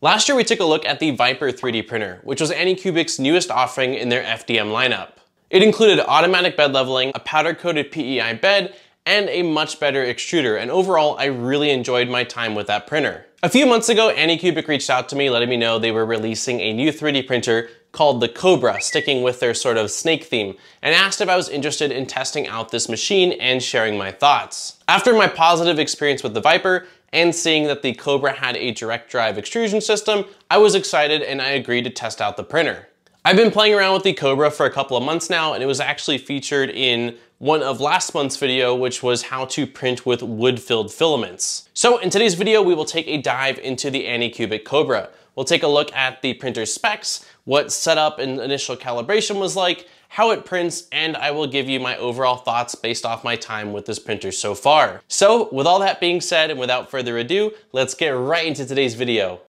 Last year we took a look at the Vyper 3D printer, which was Anycubic's newest offering in their FDM lineup. It included automatic bed leveling, a powder-coated PEI bed, and a much better extruder, and overall I really enjoyed my time with that printer. A few months ago, Anycubic reached out to me letting me know they were releasing a new 3D printer called the Kobra, sticking with their sort of snake theme, and asked if I was interested in testing out this machine and sharing my thoughts. After my positive experience with the Vyper, and seeing that the Kobra had a direct drive extrusion system, I was excited and I agreed to test out the printer. I've been playing around with the Kobra for a couple of months now, and it was actually featured in one of last month's video, which was how to print with wood-filled filaments. So in today's video, we will take a dive into the Anycubic Kobra. We'll take a look at the printer specs, what setup and initial calibration was like, how it prints, and I will give you my overall thoughts based off my time with this printer so far. So with all that being said, and without further ado, let's get right into today's video.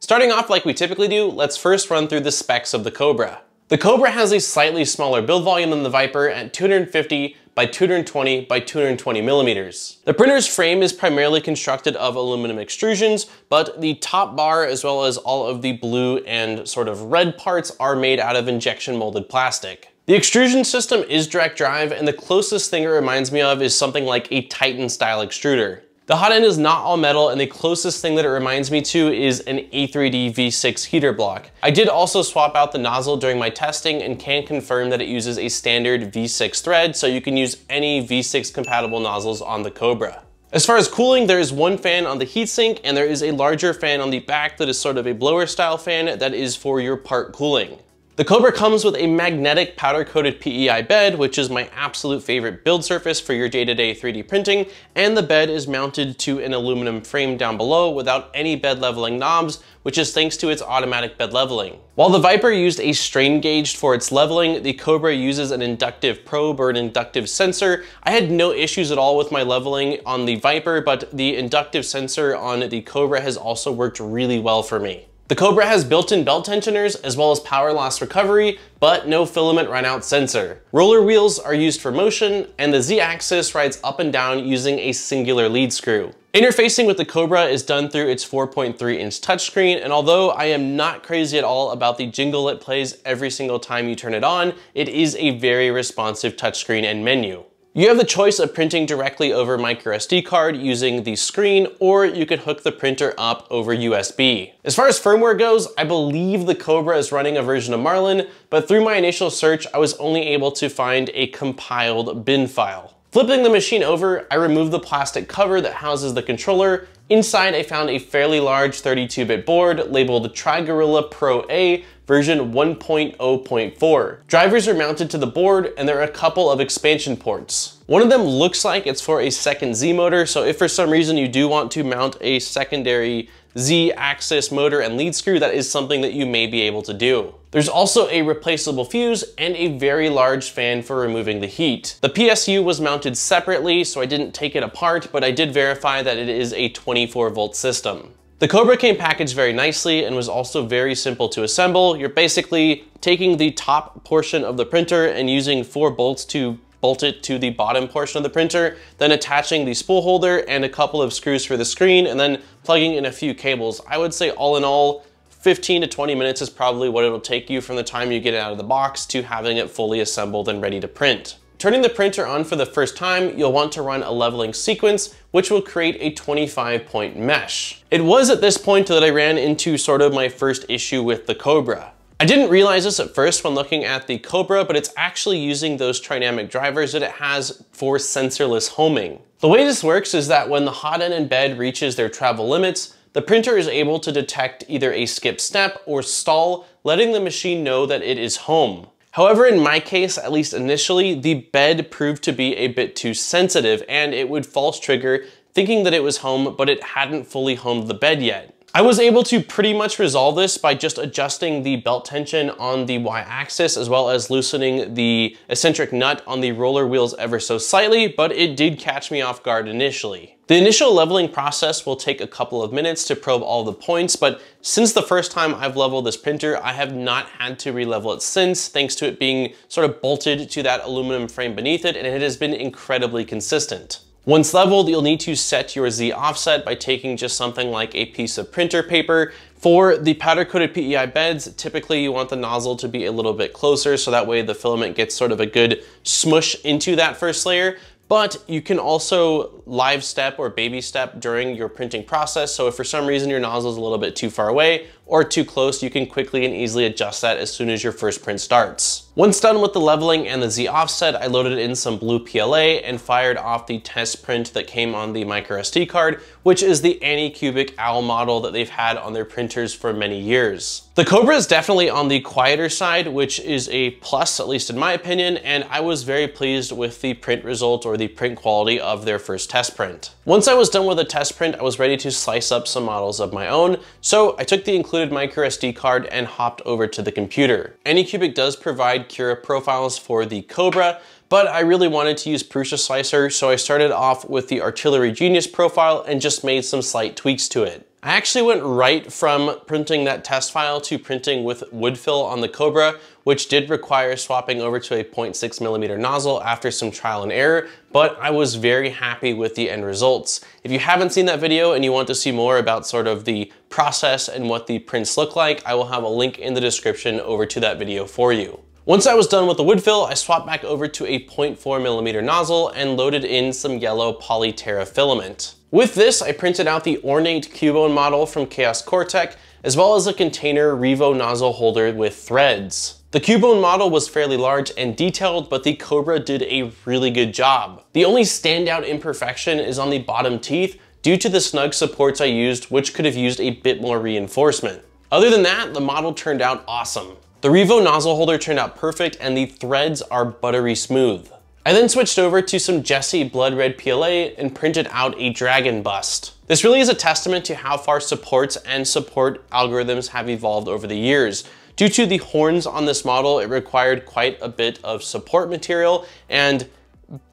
Starting off like we typically do, let's first run through the specs of the Kobra. The Kobra has a slightly smaller build volume than the Vyper at 250 by 220 by 220 millimeters. The printer's frame is primarily constructed of aluminum extrusions, but the top bar as well as all of the blue and sort of red parts are made out of injection molded plastic. The extrusion system is direct drive, and the closest thing it reminds me of is something like a Titan style extruder. The hot end is not all metal and the closest thing that it reminds me to is an E3D V6 heater block. I did also swap out the nozzle during my testing and can confirm that it uses a standard V6 thread so you can use any V6 compatible nozzles on the Kobra. As far as cooling, there is one fan on the heatsink and there is a larger fan on the back that is sort of a blower style fan that is for your part cooling. The Kobra comes with a magnetic powder-coated PEI bed, which is my absolute favorite build surface for your day-to-day -day 3D printing, and the bed is mounted to an aluminum frame down below without any bed leveling knobs, which is thanks to its automatic bed leveling. While the Vyper used a strain gauge for its leveling, the Kobra uses an inductive probe or an inductive sensor. I had no issues at all with my leveling on the Vyper, but the inductive sensor on the Kobra has also worked really well for me. The Kobra has built-in belt tensioners as well as power loss recovery, but no filament runout sensor. Roller wheels are used for motion, and the Z-axis rides up and down using a singular lead screw. Interfacing with the Kobra is done through its 4.3 inch touchscreen, and although I am not crazy at all about the jingle it plays every single time you turn it on, it is a very responsive touchscreen and menu. You have the choice of printing directly over microSD card using the screen, or you could hook the printer up over USB. As far as firmware goes, I believe the Kobra is running a version of Marlin, but through my initial search, I was only able to find a compiled bin file. Flipping the machine over, I removed the plastic cover that houses the controller. Inside, I found a fairly large 32-bit board labeled TriGorilla Pro A version 1.0.4. Drivers are mounted to the board and there are a couple of expansion ports. One of them looks like it's for a second Z motor, so if for some reason you do want to mount a secondary Z-axis motor and lead screw, that is something that you may be able to do. There's also a replaceable fuse and a very large fan for removing the heat. The PSU was mounted separately, so I didn't take it apart, but I did verify that it is a 24 volt system. The Kobra came packaged very nicely and was also very simple to assemble. You're basically taking the top portion of the printer and using four bolts to bolt it to the bottom portion of the printer, then attaching the spool holder and a couple of screws for the screen, and then plugging in a few cables. I would say all in all, 15 to 20 minutes is probably what it'll take you from the time you get it out of the box to having it fully assembled and ready to print. Turning the printer on for the first time, you'll want to run a leveling sequence, which will create a 25 point mesh. It was at this point that I ran into sort of my first issue with the Kobra. I didn't realize this at first when looking at the Kobra, but it's actually using those Trinamic drivers that it has for sensorless homing. The way this works is that when the hot end in bed reaches their travel limits, the printer is able to detect either a skip step or stall, letting the machine know that it is home. However, in my case, at least initially, the bed proved to be a bit too sensitive and it would false trigger thinking that it was home, but it hadn't fully homed the bed yet. I was able to pretty much resolve this by just adjusting the belt tension on the y-axis as well as loosening the eccentric nut on the roller wheels ever so slightly, but it did catch me off guard initially. The initial leveling process will take a couple of minutes to probe all the points, but since the first time I've leveled this printer, I have not had to re-level it since, thanks to it being sort of bolted to that aluminum frame beneath it, and it has been incredibly consistent. Once leveled, you'll need to set your Z offset by taking just something like a piece of printer paper. For the powder coated PEI beds, typically you want the nozzle to be a little bit closer so that way the filament gets sort of a good smush into that first layer. But you can also live step or baby step during your printing process. So if for some reason your nozzle is a little bit too far away or too close, you can quickly and easily adjust that as soon as your first print starts. Once done with the leveling and the Z offset, I loaded in some blue PLA and fired off the test print that came on the micro SD card, which is the Anycubic OWL model that they've had on their printers for many years. The Kobra is definitely on the quieter side, which is a plus, at least in my opinion, and I was very pleased with the print result or the print quality of their first test print. Once I was done with the test print, I was ready to slice up some models of my own, so I took the included micro SD card and hopped over to the computer. Anycubic does provide Cura profiles for the Kobra, but I really wanted to use Prusa Slicer, so I started off with the Artillery Genius profile and just made some slight tweaks to it. I actually went right from printing that test file to printing with wood fill on the Kobra, which did require swapping over to a 0.6 millimeter nozzle after some trial and error, but I was very happy with the end results. If you haven't seen that video and you want to see more about sort of the process and what the prints look like, I will have a link in the description over to that video for you. Once I was done with the wood fill, I swapped back over to a 0.4 millimeter nozzle and loaded in some yellow Polyterra filament. With this, I printed out the ornate Cubone model from ChaosCoreTech, as well as a container Revo nozzle holder with threads. The Cubone model was fairly large and detailed, but the Kobra did a really good job. The only standout imperfection is on the bottom teeth due to the snug supports I used, which could have used a bit more reinforcement. Other than that, the model turned out awesome. The Revo nozzle holder turned out perfect and the threads are buttery smooth. I then switched over to some Jessie Blood Red PLA and printed out a dragon bust. This really is a testament to how far supports and support algorithms have evolved over the years. Due to the horns on this model, it required quite a bit of support material and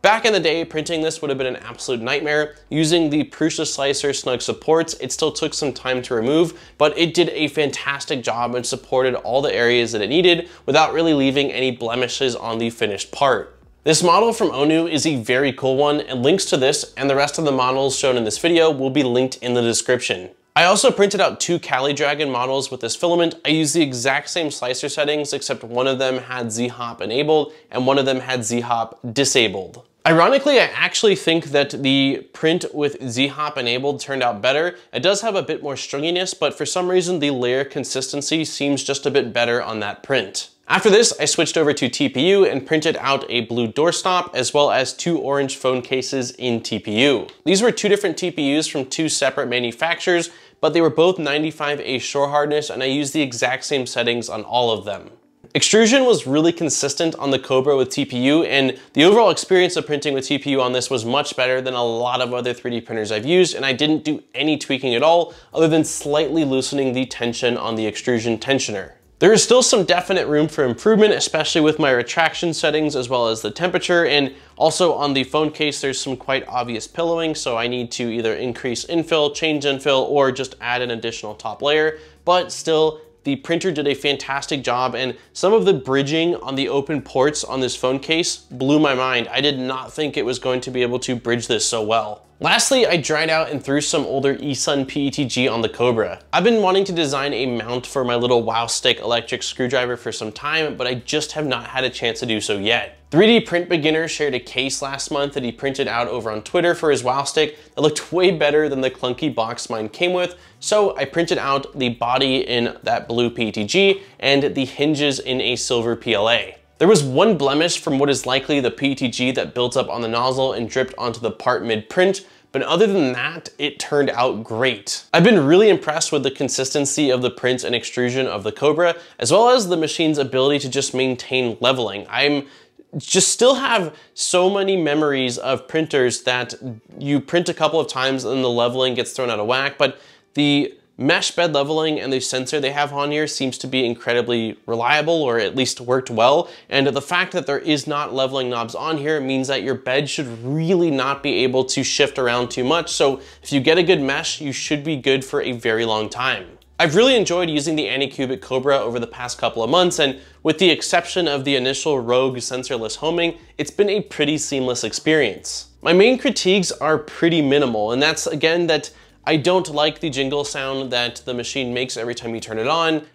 Back in the day, printing this would have been an absolute nightmare. Using the Prusa Slicer snug supports, it still took some time to remove, but it did a fantastic job and supported all the areas that it needed without really leaving any blemishes on the finished part. This model from Onu is a very cool one, and links to this and the rest of the models shown in this video will be linked in the description. I also printed out two Cali Dragon models with this filament. I used the exact same slicer settings, except one of them had Z-Hop enabled and one of them had Z-Hop disabled. Ironically, I actually think that the print with Z-Hop enabled turned out better. It does have a bit more stringiness, but for some reason the layer consistency seems just a bit better on that print. After this, I switched over to TPU and printed out a blue doorstop as well as two orange phone cases in TPU. These were two different TPUs from two separate manufacturers, but they were both 95A shore hardness and I used the exact same settings on all of them. Extrusion was really consistent on the Kobra with TPU and the overall experience of printing with TPU on this was much better than a lot of other 3D printers I've used and I didn't do any tweaking at all other than slightly loosening the tension on the extrusion tensioner. There is still some definite room for improvement, especially with my retraction settings as well as the temperature. And also on the phone case, there's some quite obvious pillowing. So I need to either increase infill, change infill, or just add an additional top layer. But still, the printer did a fantastic job and some of the bridging on the open ports on this phone case blew my mind. I did not think it was going to be able to bridge this so well. Lastly, I dried out and threw some older eSun PETG on the Kobra. I've been wanting to design a mount for my little WowStick electric screwdriver for some time, but I just have not had a chance to do so yet. 3D Print Beginner shared a case last month that he printed out over on Twitter for his WowStick that looked way better than the clunky box mine came with, so I printed out the body in that blue PETG and the hinges in a silver PLA. There was one blemish from what is likely the PETG that built up on the nozzle and dripped onto the part mid-print, but other than that, it turned out great. I've been really impressed with the consistency of the print and extrusion of the Kobra, as well as the machine's ability to just maintain leveling. I'm just still have so many memories of printers that you print a couple of times and the leveling gets thrown out of whack, but the mesh bed leveling and the sensor they have on here seems to be incredibly reliable or at least worked well. And the fact that there is not leveling knobs on here means that your bed should really not be able to shift around too much. So if you get a good mesh, you should be good for a very long time. I've really enjoyed using the Anycubic Kobra over the past couple of months, and with the exception of the initial Rogue sensorless homing, it's been a pretty seamless experience. My main critiques are pretty minimal, and that's again that I don't like the jingle sound that the machine makes every time you turn it on.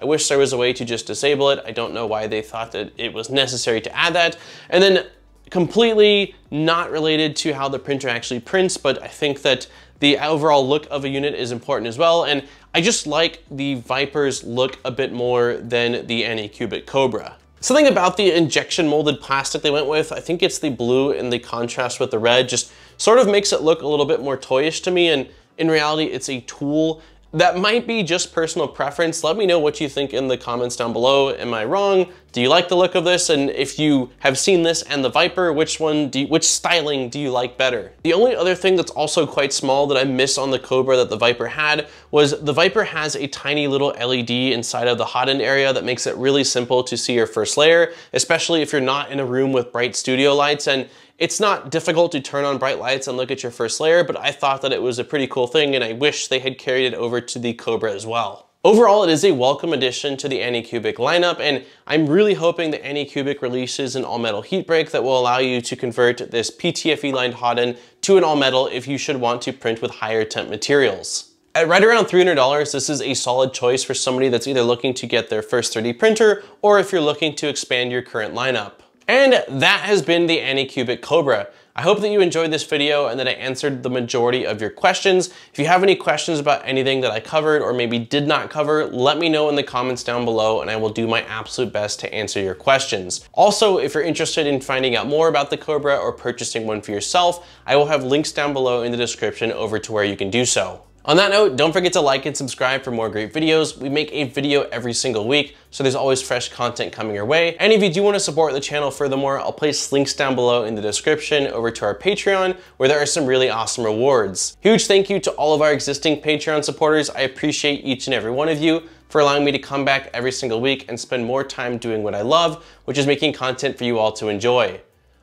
I wish there was a way to just disable it. I don't know why they thought that it was necessary to add that. And then completely not related to how the printer actually prints, but I think that the overall look of a unit is important as well. And I just like the Vyper's look a bit more than the Anycubic Kobra. Something about the injection molded plastic they went with, I think it's the blue and the contrast with the red, just sort of makes it look a little bit more toyish to me. And in reality, it's a tool that might be just personal preference. Let me know what you think in the comments down below. Am I wrong? Do you like the look of this? And if you have seen this and the Vyper, which one do you, which styling do you like better? The only other thing that's also quite small that I miss on the Kobra that the Vyper had was the Vyper has a tiny little LED inside of the hot end area that makes it really simple to see your first layer, especially if you're not in a room with bright studio lights. And it's not difficult to turn on bright lights and look at your first layer, but I thought that it was a pretty cool thing and I wish they had carried it over to the Kobra as well. Overall, it is a welcome addition to the Anycubic lineup, and I'm really hoping that Anycubic releases an all-metal heat break that will allow you to convert this PTFE-lined hot end to an all-metal if you should want to print with higher temp materials. At right around $300, this is a solid choice for somebody that's either looking to get their first 3D printer or if you're looking to expand your current lineup. And that has been the Anycubic Kobra. I hope that you enjoyed this video and that I answered the majority of your questions. If you have any questions about anything that I covered or maybe did not cover, let me know in the comments down below and I will do my absolute best to answer your questions. Also, if you're interested in finding out more about the Kobra or purchasing one for yourself, I will have links down below in the description over to where you can do so. On that note, don't forget to like and subscribe for more great videos. We make a video every single week, so there's always fresh content coming your way. And if you do want to support the channel furthermore, I'll place links down below in the description over to our Patreon, where there are some really awesome rewards. Huge thank you to all of our existing Patreon supporters. I appreciate each and every one of you for allowing me to come back every single week and spend more time doing what I love, which is making content for you all to enjoy.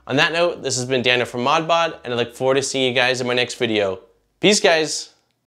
On that note, this has been Daniel from ModBot, and I look forward to seeing you guys in my next video. Peace, guys!